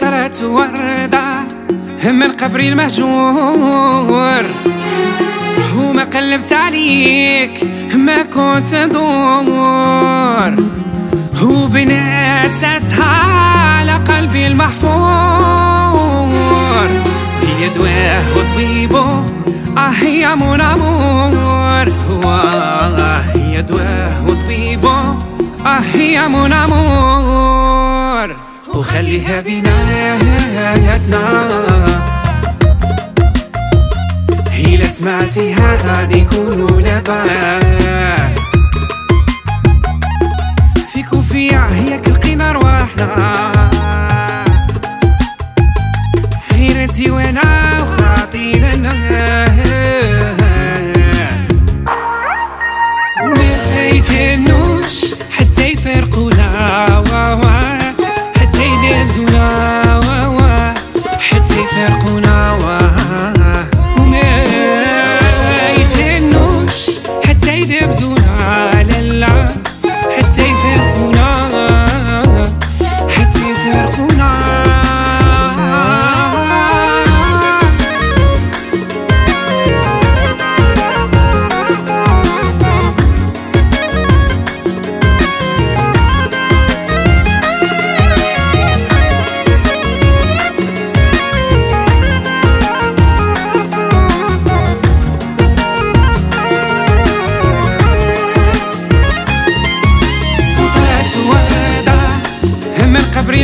طلعت وردة من قبري المهجور وما قلبت عليك ما كنت ندور وبنات على قلبي المحفور. هي دواه وطبيبه آه يا مون أمور. هي دواه وطبيبه آه يا مون أمور. وخليها بيناتنا هي لا سمعتيها غادي يكونوا لاباس فيك وفيا هي كل قينا رواحنا. غير انتي وانا وخاطينا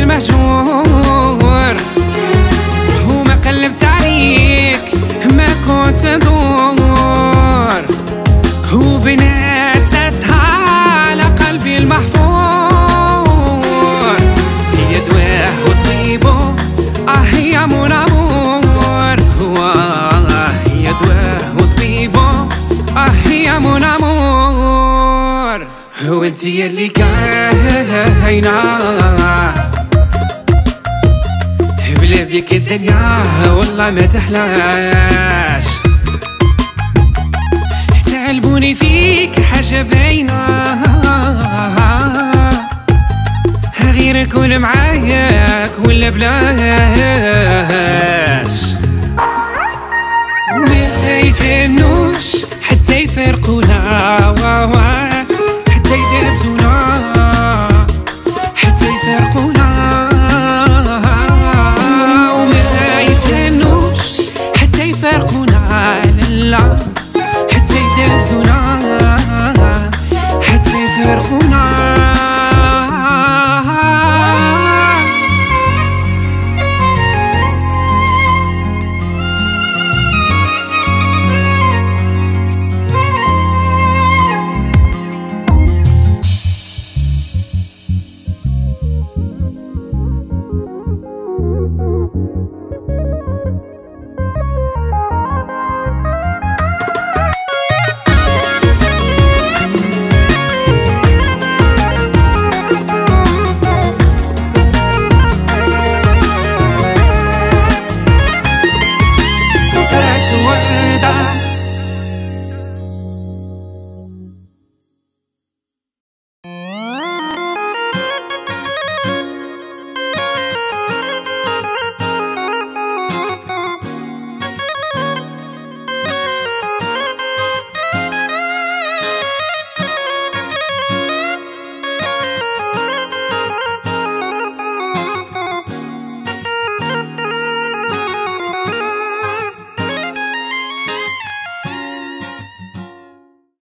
المهجور وما قلبت عليك ما كنت ندور وبنات ساسها على قلبي المحفور. هي دواه وطيبة آه يا مون أمور. هي دواه وطبيبه آه يا مون أمور. انت يلي كاينة. بلا بيك الدنيا والله ما تحلاش. تعلبوني فيك حاجة باينة. غير كون معاك ولا بلاش